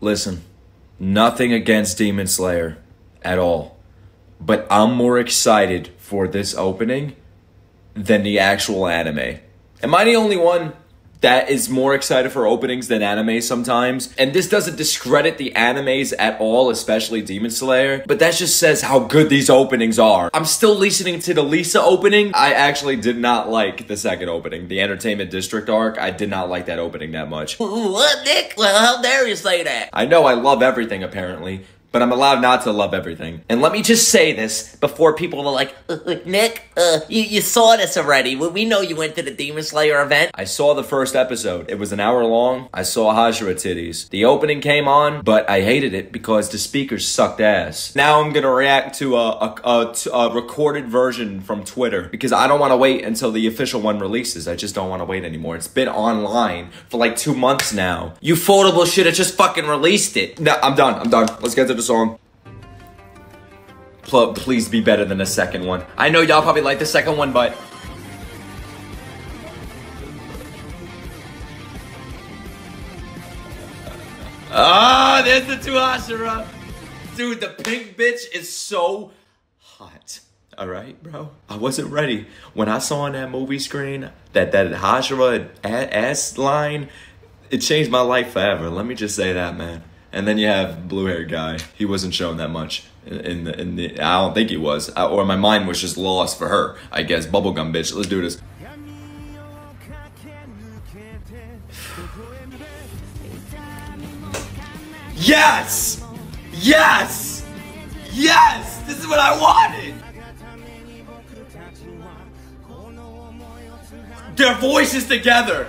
Listen, nothing against Demon Slayer at all, but I'm more excited for this opening than the actual anime. Am I the only one that is more excited for openings than anime sometimes? And this doesn't discredit the animes at all, especially Demon Slayer, but that just says how good these openings are. I'm still listening to the Lisa opening. I actually did not like the second opening, the Entertainment District arc. I did not like that opening that much. What, Nick? Well, how dare you say that? I know I love everything apparently, but I'm allowed not to love everything. And let me just say this before people are like, Nick, uh, you, you saw this already. We, know you went to the Demon Slayer event. I saw the first episode. It was an hour long. I saw Hashira titties. The opening came on, but I hated it because the speakers sucked ass. Now I'm gonna react to a, a, a, a recorded version from Twitter because I don't want to wait until the official one releases. I just don't want to wait anymore. It's been online for like two months now. Ufotable should have just fucking released it. No, I'm done. I'm done. Let's get to the song. Pl- please be better than the second one. I know y'all probably like the second one, but Ah, there's the two Hashira. Dude, the pink bitch is so hot. All right, bro. I wasn't ready when I saw on that movie screen that that Hashira ass line. It changed my life forever. Let me just say that, man. And then you have blue haired guy. He wasn't shown that much in, the in the. I don't think he was, I, or my mind was just lost for her. I guess bubblegum bitch. Let's do this. Yes! Yes! Yes! This is what I wanted! Their voices together!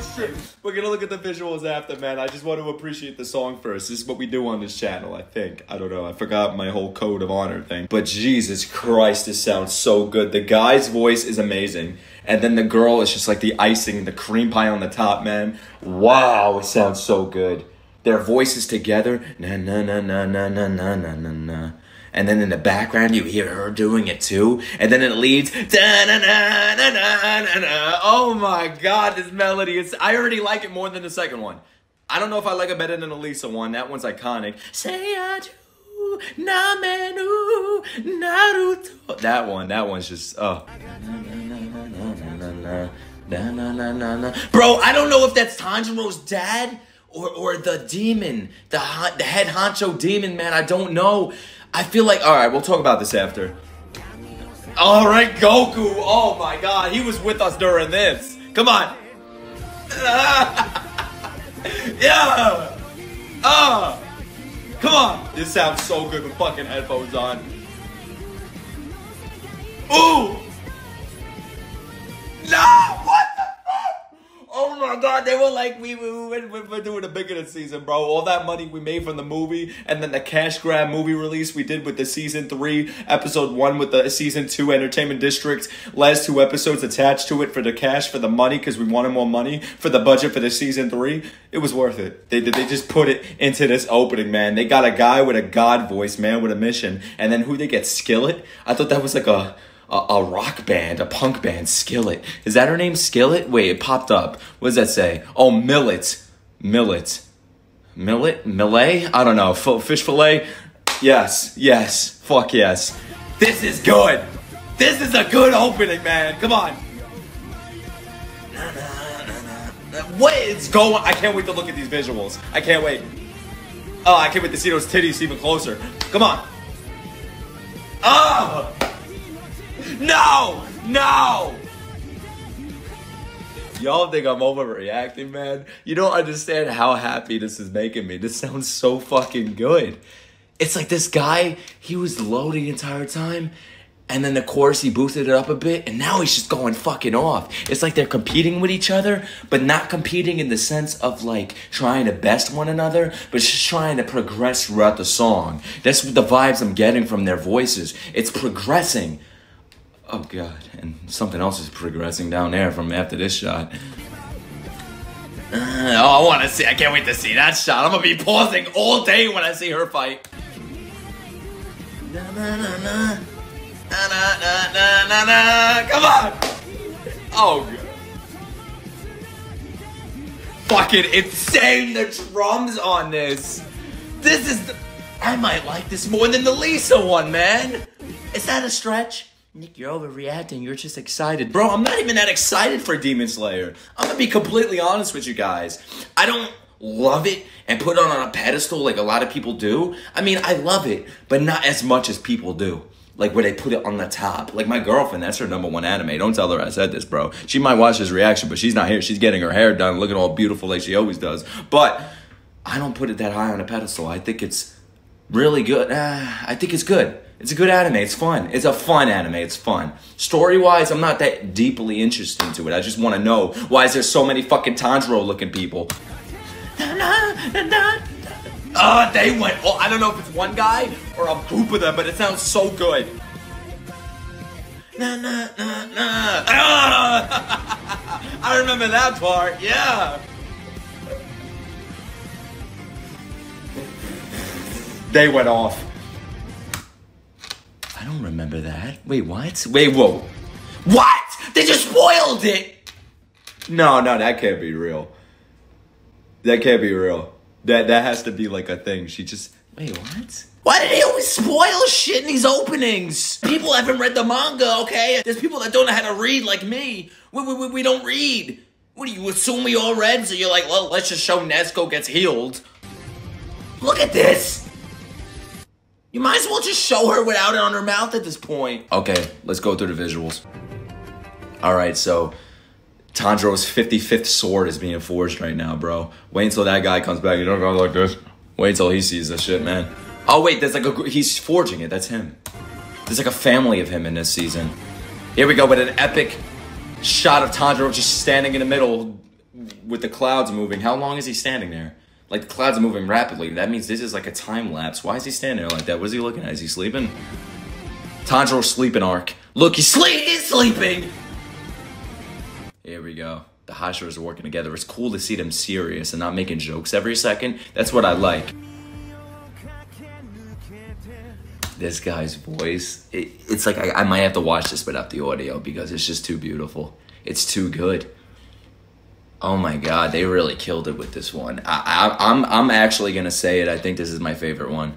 Shit! We're gonna look at the visuals after, man. I just want to appreciate the song first. This is what we do on this channel, I think. I don't know. I forgot my whole code of honor thing. But Jesus Christ, this sounds so good. The guy's voice is amazing. And then the girl is just like the icing, the cream pie on the top, man. Wow, it sounds so good. Their voices together, na na na na na na na na na. And then in the background, you hear her doing it too. And then it leads. Oh my god, this melody is. I already like it more than the second one. I don't know if I like it better than the Lisa one. That one's iconic. Say I do, Namenu, Naruto. That one, that one's just. Oh. Bro, I don't know if that's Tanjiro's dad or or the demon, the the head honcho demon man. I don't know. I feel like all right. We'll talk about this after. All right, Goku. Oh my God, he was with us during this. Come on. yeah. Ah. Come on. This sounds so good with fucking headphones on. Ooh. My god, they were like, we, we, we, we, we're doing a bigger season, bro. All that money we made from the movie, and then the cash grab movie release we did with the season three, episode one with the season two Entertainment District, last two episodes attached to it for the cash, for the money, because we wanted more money, for the budget for the season three. It was worth it. They, they just put it into this opening, man. They got a guy with a god voice, man, with a mission. And then who they get? Skillet? I thought that was like a a, a rock band, a punk band, Skillet. Is that her name, Skillet? Wait, it popped up. What does that say? Oh, Millet. Millet. Millet? Millet? I don't know. Fish fillet? Yes, yes. Fuck yes. This is good. This is a good opening, man. Come on. What is going I can't wait to look at these visuals. I can't wait. Oh, I can't wait to see those titties even closer. Come on. Oh! No! Y'all think I'm overreacting, man? You don't understand how happy this is making me. This sounds so fucking good. It's like this guy, he was low the entire time, and then the chorus, he boosted it up a bit, and now he's just going fucking off. It's like they're competing with each other, but not competing in the sense of like trying to best one another, but just trying to progress throughout the song. That's the vibes I'm getting from their voices. It's progressing. Oh god, and something else is progressing down there from after this shot. Uh, oh, I want to see. I can't wait to see that shot. I'm gonna be pausing all day when I see her fight. Na na na na. Na na na na na na. Come on. Oh. God. Fucking insane. The drums on this. This is. The, I might like this more than the Lisa one, man. Is that a stretch? Nick, you're overreacting. You're just excited. Bro, I'm not even that excited for Demon Slayer. I'm gonna be completely honest with you guys. I don't love it and put it on a pedestal like a lot of people do. I mean, I love it, but not as much as people do. Like where they put it on the top. Like my girlfriend, that's her number one anime. Don't tell her I said this, bro. She might watch this reaction, but she's not here. She's getting her hair done, looking all beautiful like she always does. But I don't put it that high on a pedestal. I think it's really good. Uh, I think it's good. It's a good anime. It's fun. It's a fun anime. It's fun. Story wise, I'm not that deeply interested into it. I just want to know why is there so many fucking Tanjiro looking people. Oh, they went. Oh, I don't know if it's one guy or a group of them, but it sounds so good. Ah! I remember that part. Yeah. They went off. I don't remember that. Wait, what? Wait, whoa. What? They just spoiled it. No, no, that can't be real. That can't be real. That that has to be like a thing. She just wait, what? Why did he always spoil shit in these openings? People haven't read the manga, okay? There's people that don't know how to read like me. We, we, we don't read. What do you assume we all read? So you're like, well, let's just show Nezuko gets healed. Look at this. You might as well just show her without it on her mouth at this point. Okay, let's go through the visuals. All right, so Tanjiro's 55th sword is being forged right now, bro. Wait until that guy comes back. You don't go like this. Wait until he sees this shit, man. Oh wait, there's like a he's forging it. That's him. There's like a family of him in this season. Here we go with an epic shot of Tanjiro just standing in the middle with the clouds moving. How long is he standing there? Like the clouds are moving rapidly. That means this is like a time lapse. Why is he standing there like that? What is he looking at? Is he sleeping? Tanjiro's sleeping arc. Look, he's sleep. He's sleeping. Here we go. The Hashiras are working together. It's cool to see them serious and not making jokes every second. That's what I like. This guy's voice, it, it's like I, I might have to watch this without the audio because it's just too beautiful. It's too good. Oh my god, they really killed it with this one. I, I, I'm I'm actually gonna say it. I think this is my favorite one.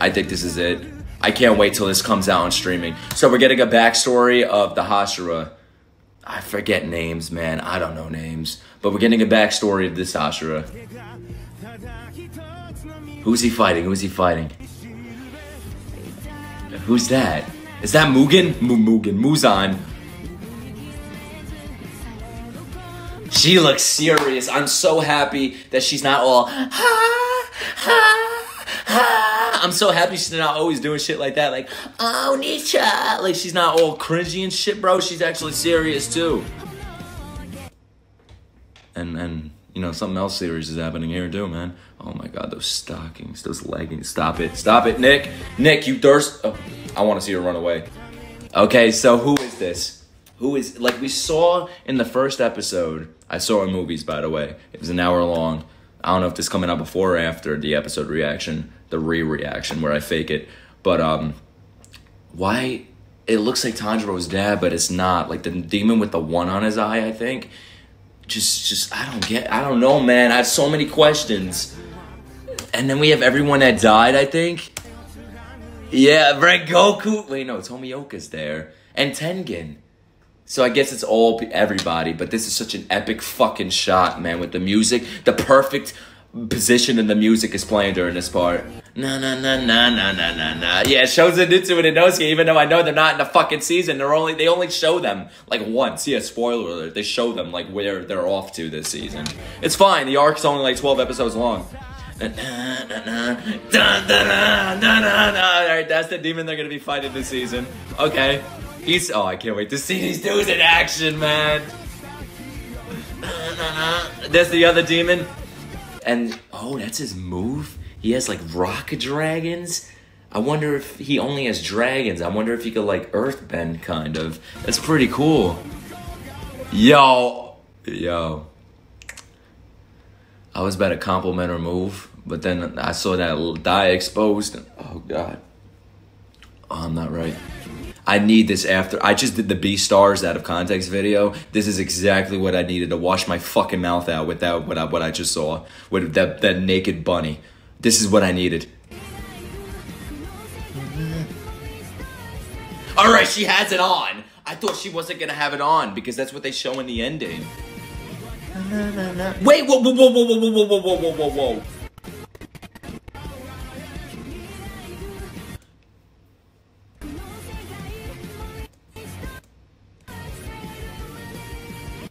I think this is it. I can't wait till this comes out on streaming. So we're getting a backstory of the Hashira. I forget names, man. I don't know names. But we're getting a backstory of this Hashira. Who's he fighting? Who's he fighting? Who's that? Is that Mugen? M- Mugen. Muzan. She looks serious. I'm so happy that she's not all ha ha ha. I'm so happy she's not always doing shit like that, like oh Nietzsche. Like she's not all cringy and shit, bro. She's actually serious too. And and you know something else serious is happening here too, man. Oh my god, those stockings, those leggings. Stop it, stop it, Nick. Nick, you thirst. Oh, I want to see her run away. Okay, so who is this? Who is like we saw in the first episode? I saw movies, by the way. It was an hour long. I don't know if this coming out before or after the episode reaction, the re-reaction where I fake it. But um, why? It looks like Tanjiro's dad, but it's not. Like the demon with the one on his eye, I think. Just, just I don't get. I don't know, man. I have so many questions. And then we have everyone that died. I think. Yeah, Rengoku. Wait, no, Tomioka's there, and Tengen. So I guess it's all everybody, but this is such an epic fucking shot, man, with the music. The perfect position in the music is playing during this part. Na na na na na na na na. Yeah, shows Zenitsu and Inosuke, even though I know they're not in the fucking season. They're only they only show them like once. Yeah, spoiler alert. They show them like where they're off to this season. It's fine. The arc's only like twelve episodes long. Alright, that's the demon they're gonna be fighting this season. Okay. He's oh I can't wait to see these dudes in action, man. There's the other demon. And oh, that's his move? He has like rock dragons. I wonder if he only has dragons. I wonder if he could like earthbend kind of. That's pretty cool. Yo. Yo. I was about to compliment her move, but then I saw that die exposed. Oh god. Oh, I'm not right. I need this after. I just did the Beastars out of context video. This is exactly what I needed to wash my fucking mouth out with that. What I, what I just saw with that that naked bunny. This is what I needed. All right, she has it on. I thought she wasn't gonna have it on because that's what they show in the ending. Wait, whoa, whoa, whoa, whoa, whoa, whoa, whoa, whoa, whoa, whoa,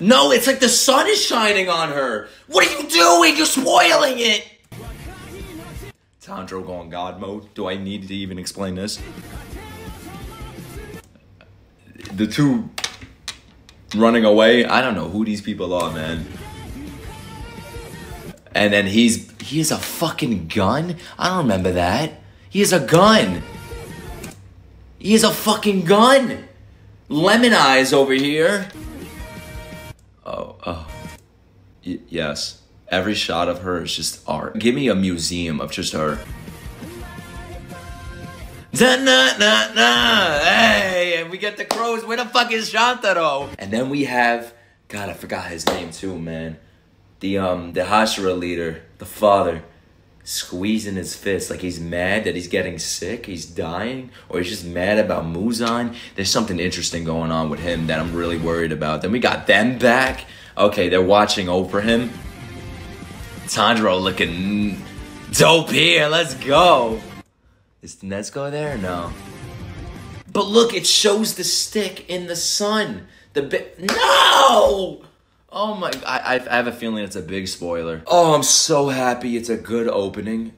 No, it's like the sun is shining on her. What are you doing? You're spoiling it. Tanjiro going God mode. Do I need to even explain this? The two running away. I don't know who these people are, man. And then he's he has a fucking gun. I don't remember that. He has a gun. He has a fucking gun. Lemon eyes over here. Oh, oh. Y- yes. Every shot of her is just art. Give me a museum of just her. Da na na na. Hey, and we get the crows. Where the fuck is Shantaro? And then we have, God, I forgot his name too, man. The um, the Hashira leader, the father, squeezing his fist like he's mad that he's getting sick, he's dying, or he's just mad about Muzan. There's something interesting going on with him that I'm really worried about. Then we got them back. Okay, they're watching over him. Tanjiro looking dope here. Let's go. Is Nezuko there? No. But look, it shows the stick in the sun. The bit. No! Oh my. I, I have a feeling it's a big spoiler. Oh, I'm so happy it's a good opening.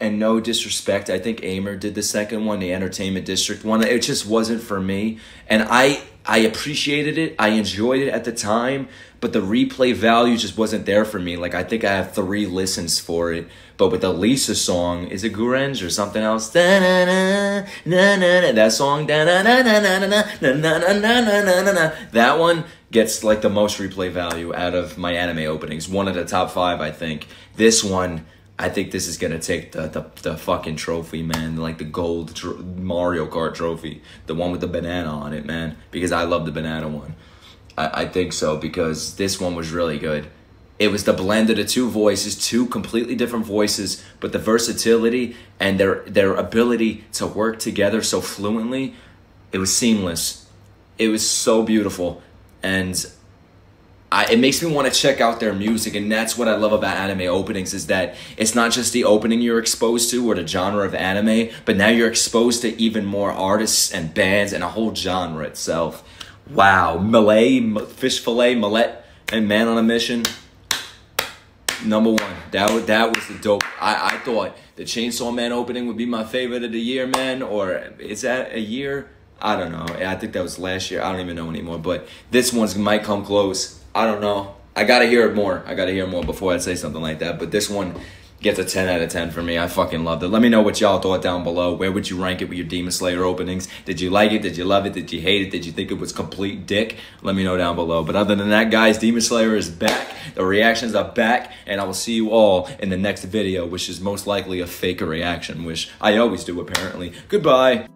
And no disrespect, I think Aimer did the second one, the Entertainment District one. It just wasn't for me. And I I appreciated it. I enjoyed it at the time, but the replay value just wasn't there for me. Like I think I have three listens for it. But with the Lisa song, is it Gurenge or something else? That song, that one gets like the most replay value out of my anime openings. One of the top five, I think. This one, I think this is gonna take the, the, the fucking trophy, man. Like the gold Mario Kart trophy, the one with the banana on it, man. Because I love the banana one. I, I think so because this one was really good. It was the blend of the two voices, two completely different voices, but the versatility and their their ability to work together so fluently, it was seamless. It was so beautiful, and I, it makes me want to check out their music, and that's what I love about anime openings is that it's not just the opening you're exposed to or the genre of anime, but now you're exposed to even more artists and bands and a whole genre itself. Wow, Malay, Fish Fillet, Millet, and Man on a Mission. Number one, that was, that was the dope. I, I thought the Chainsaw Man opening would be my favorite of the year, man. Or is that a year? I don't know. I think that was last year. I don't even know anymore. But this one's might come close. I don't know. I gotta hear it more. I gotta hear more before I say something like that. But this one gets a 10 out of 10 for me. I fucking loved it. Let me know what y'all thought down below. Where would you rank it with your Demon Slayer openings? Did you like it? Did you love it? Did you hate it? Did you think it was complete dick? Let me know down below. But other than that, guys, Demon Slayer is back. The reactions are back. And I will see you all in the next video, which is most likely a fake reaction, which I always do apparently. Goodbye.